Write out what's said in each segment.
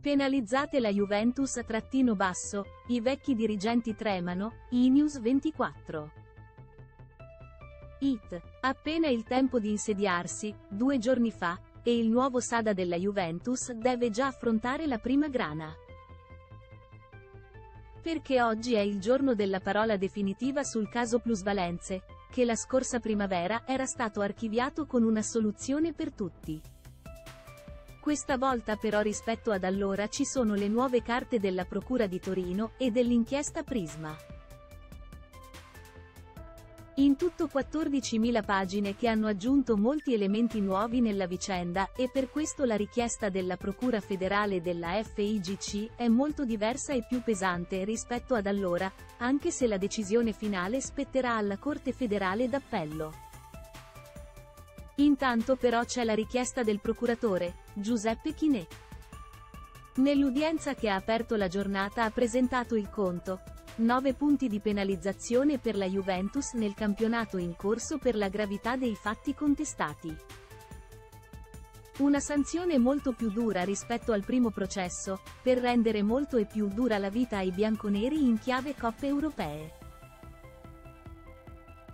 Penalizzate la Juventus a trattino basso, i vecchi dirigenti tremano, Inews 24. It. Appena il tempo di insediarsi, due giorni fa, e il nuovo Sada della Juventus deve già affrontare la prima grana. Perché oggi è il giorno della parola definitiva sul caso plusvalenze, che la scorsa primavera era stato archiviato con una soluzione per tutti. Questa volta però rispetto ad allora ci sono le nuove carte della Procura di Torino e dell'inchiesta Prisma. In tutto 14.000 pagine che hanno aggiunto molti elementi nuovi nella vicenda, e per questo la richiesta della Procura federale della FIGC è molto diversa e più pesante rispetto ad allora, anche se la decisione finale spetterà alla Corte federale d'appello. Intanto però c'è la richiesta del procuratore, Giuseppe Chinè. Nell'udienza che ha aperto la giornata ha presentato il conto, 9 punti di penalizzazione per la Juventus nel campionato in corso per la gravità dei fatti contestati. Una sanzione molto più dura rispetto al primo processo, per rendere molto e più dura la vita ai bianconeri in chiave coppe europee.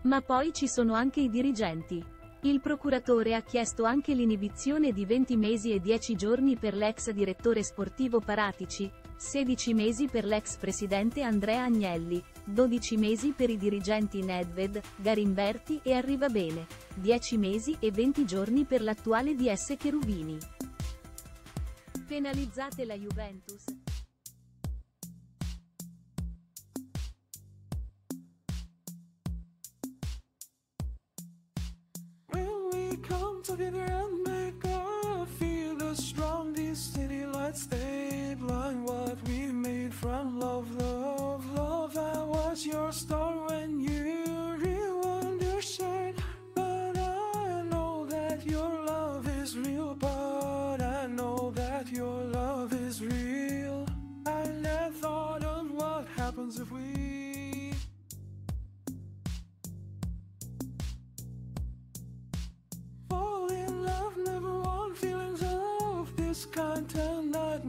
Ma poi ci sono anche i dirigenti. Il procuratore ha chiesto anche l'inibizione di 20 mesi e 10 giorni per l'ex direttore sportivo Paratici, 16 mesi per l'ex presidente Andrea Agnelli, 12 mesi per i dirigenti Nedved, Garimberti e Arrivabene, 10 mesi e 20 giorni per l'attuale DS Cherubini. Penalizzate la Juventus. hope you grow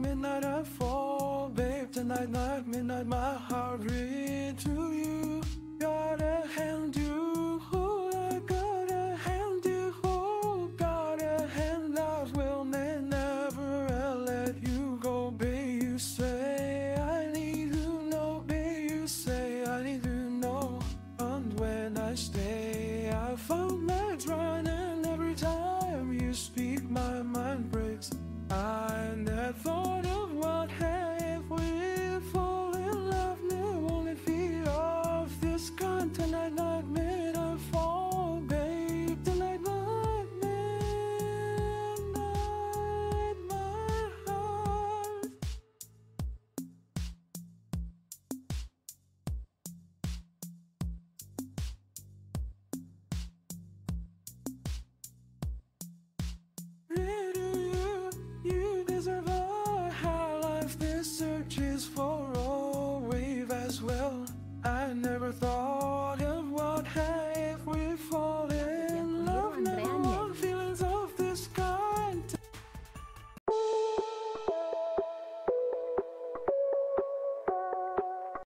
midnight I fall, babe. Tonight, night, midnight, my heart read to you. Gotta Tonight night made fall, babe. Tonight midnight, my heart. You, you deserve a high life. This search is for a wave as well. I never thought.